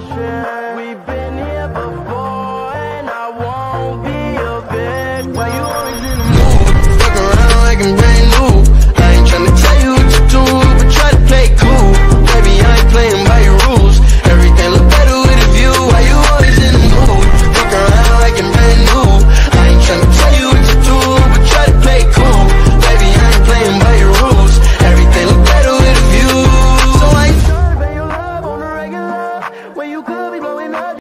precious. You could be blowing up.